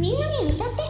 みんなに歌って。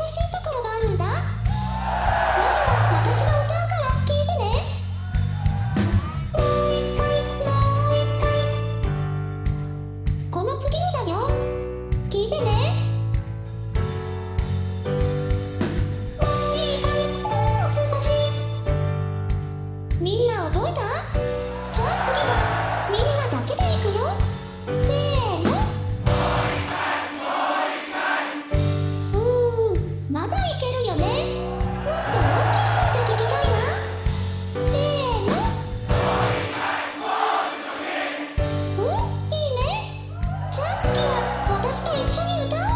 に歌う